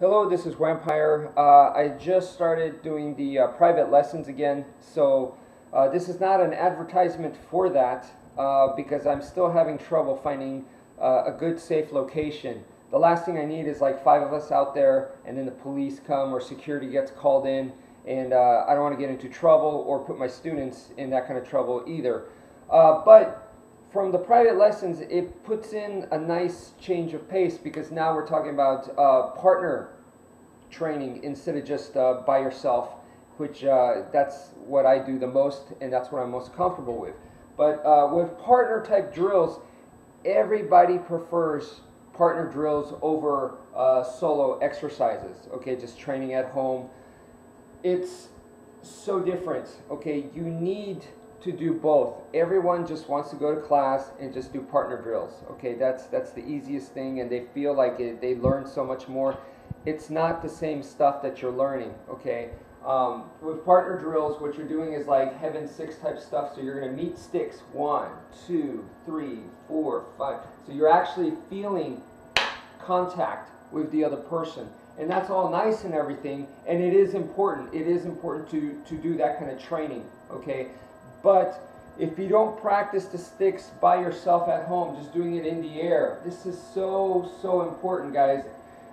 Hello, this is Vampire. Uh, I just started doing the uh, private lessons again, so uh, this is not an advertisement for that uh, because I'm still having trouble finding uh, a good safe location. The last thing I need is like five of us out there and then the police come or security gets called in and uh, I don't want to get into trouble or put my students in that kind of trouble either. but from the private lessons, it puts in a nice change of pace because now we're talking about uh, partner training instead of just uh, by yourself, which uh, that's what I do the most and that's what I'm most comfortable with. But uh, with partner type drills, everybody prefers partner drills over uh, solo exercises. Okay, just training at home. It's so different. Okay, you need to do both. Everyone just wants to go to class and just do partner drills. Okay, that's that's the easiest thing, and they feel like it, they learn so much more. It's not the same stuff that you're learning. Okay, um, with partner drills, what you're doing is like heaven six type stuff. So you're going to meet sticks one, two, three, four, five. So you're actually feeling contact with the other person. And that's all nice and everything, and it is important. It is important to, to do that kind of training, okay? But if you don't practice the sticks by yourself at home, just doing it in the air, this is so, so important, guys.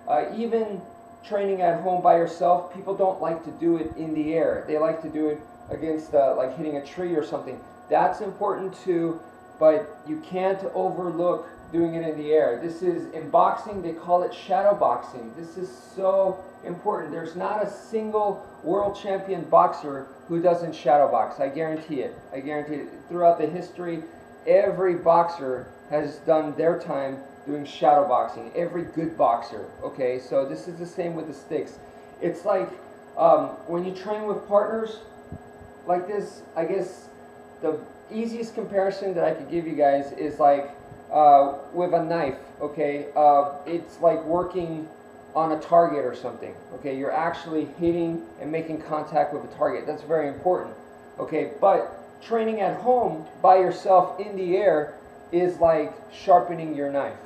Uh, even training at home by yourself, people don't like to do it in the air. They like to do it against, uh, like hitting a tree or something. That's important too, but you can't overlook doing it in the air. This is, in boxing, they call it shadow boxing. This is so important. There's not a single world champion boxer who doesn't shadow box. I guarantee it. I guarantee it. Throughout the history, every boxer has done their time doing shadow boxing. Every good boxer. Okay, so this is the same with the sticks. It's like um, when you train with partners like this, I guess the easiest comparison that I could give you guys is like uh, with a knife, okay? Uh, it's like working on a target or something, okay? You're actually hitting and making contact with a target. That's very important, okay? But training at home by yourself in the air is like sharpening your knife.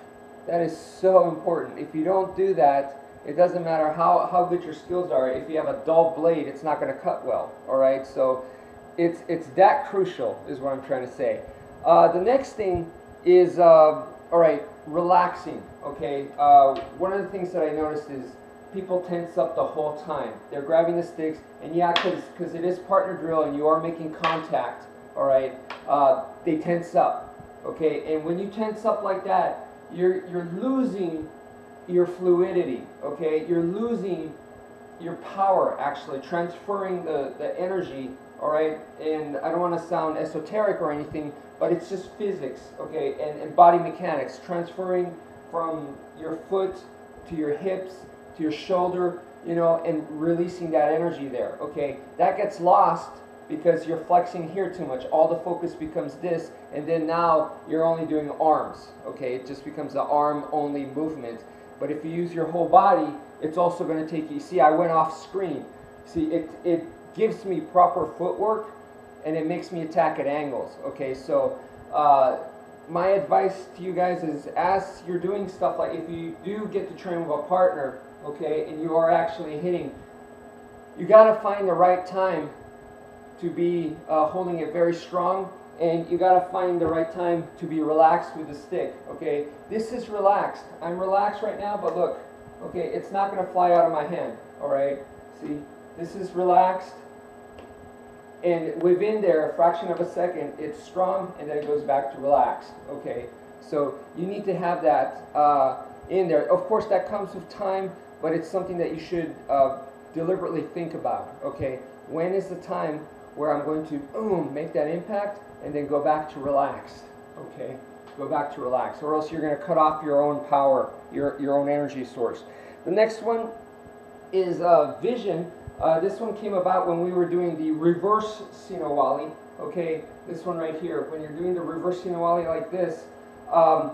That is so important. If you don't do that, it doesn't matter how, how good your skills are. If you have a dull blade, it's not going to cut well, all right? So it's, it's that crucial is what I'm trying to say. Uh, the next thing is, uh, all right, relaxing, okay? Uh, one of the things that I noticed is people tense up the whole time. They're grabbing the sticks, and yeah, because because it is partner drill and you are making contact, all right, uh, they tense up, okay? And when you tense up like that, you're, you're losing your fluidity, okay? You're losing your power, actually, transferring the, the energy all right? And I don't want to sound esoteric or anything, but it's just physics, okay? And, and body mechanics, transferring from your foot to your hips to your shoulder, you know, and releasing that energy there, okay? That gets lost because you're flexing here too much. All the focus becomes this, and then now you're only doing arms, okay? It just becomes the arm-only movement. But if you use your whole body, it's also going to take you. See, I went off screen. See, it, it gives me proper footwork and it makes me attack at angles. Okay, so uh, my advice to you guys is as you're doing stuff like if you do get to train with a partner, okay, and you are actually hitting, you got to find the right time to be uh, holding it very strong and you got to find the right time to be relaxed with the stick okay this is relaxed I'm relaxed right now but look okay it's not going to fly out of my hand all right see this is relaxed. And within there, a fraction of a second, it's strong and then it goes back to relaxed. Okay, so you need to have that uh, in there. Of course, that comes with time, but it's something that you should uh, deliberately think about. Okay, when is the time where I'm going to boom, make that impact and then go back to relaxed? Okay, go back to relax, or else you're going to cut off your own power, your, your own energy source. The next one is uh, vision uh, this one came about when we were doing the reverse Sinawali. Okay, this one right here. When you're doing the reverse Sinawali like this, um,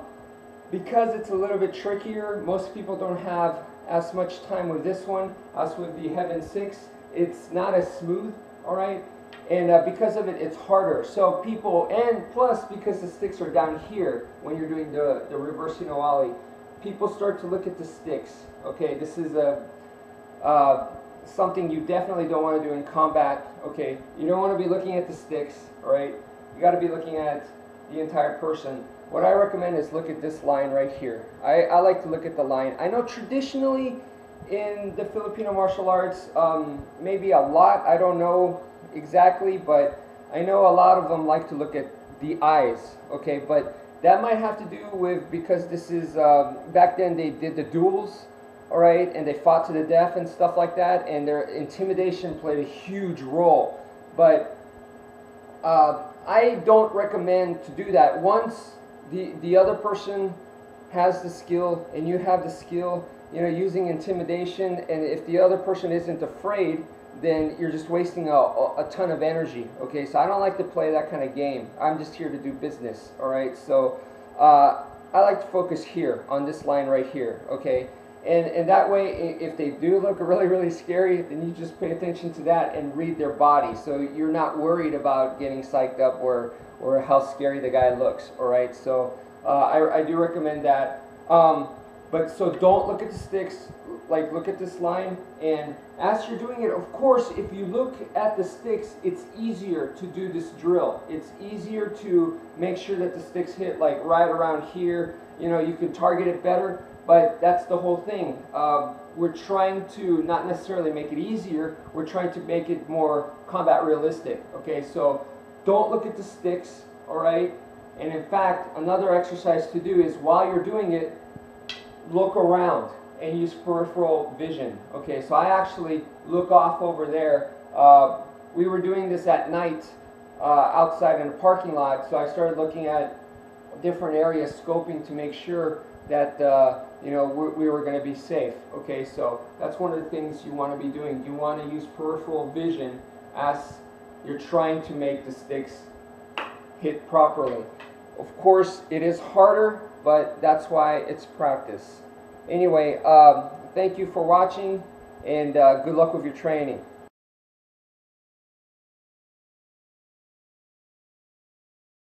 because it's a little bit trickier, most people don't have as much time with this one as with the Heaven 6. It's not as smooth, all right? And uh, because of it, it's harder. So people, and plus because the sticks are down here when you're doing the, the reverse Sinawali, people start to look at the sticks. Okay, this is a uh, something you definitely don't want to do in combat. Okay, you don't want to be looking at the sticks, right? You got to be looking at the entire person. What I recommend is look at this line right here. I, I like to look at the line. I know traditionally in the Filipino martial arts, um, maybe a lot, I don't know exactly, but I know a lot of them like to look at the eyes, okay? But that might have to do with because this is, um, back then they did the duels, all right, and they fought to the death and stuff like that, and their intimidation played a huge role. But uh, I don't recommend to do that. Once the, the other person has the skill and you have the skill, you know, using intimidation, and if the other person isn't afraid, then you're just wasting a, a, ton of energy. Okay, so I don't like to play that kind of game. I'm just here to do business. All right, so uh, I like to focus here on this line right here. Okay, and and that way, if they do look really really scary, then you just pay attention to that and read their body. So you're not worried about getting psyched up or or how scary the guy looks. All right, so uh, I I do recommend that. Um, but so don't look at the sticks, like look at this line, and as you're doing it, of course, if you look at the sticks, it's easier to do this drill. It's easier to make sure that the sticks hit like right around here. You know, you can target it better, but that's the whole thing. Um, we're trying to not necessarily make it easier, we're trying to make it more combat realistic. Okay, so don't look at the sticks, all right? And in fact, another exercise to do is while you're doing it, look around and use peripheral vision. Okay, so I actually look off over there. Uh, we were doing this at night uh, outside in a parking lot, so I started looking at different areas, scoping to make sure that uh, you know we, we were going to be safe. Okay, so that's one of the things you want to be doing. You want to use peripheral vision as you're trying to make the sticks hit properly. Of course, it is harder but that's why it's practice. Anyway, um, thank you for watching, and uh, good luck with your training.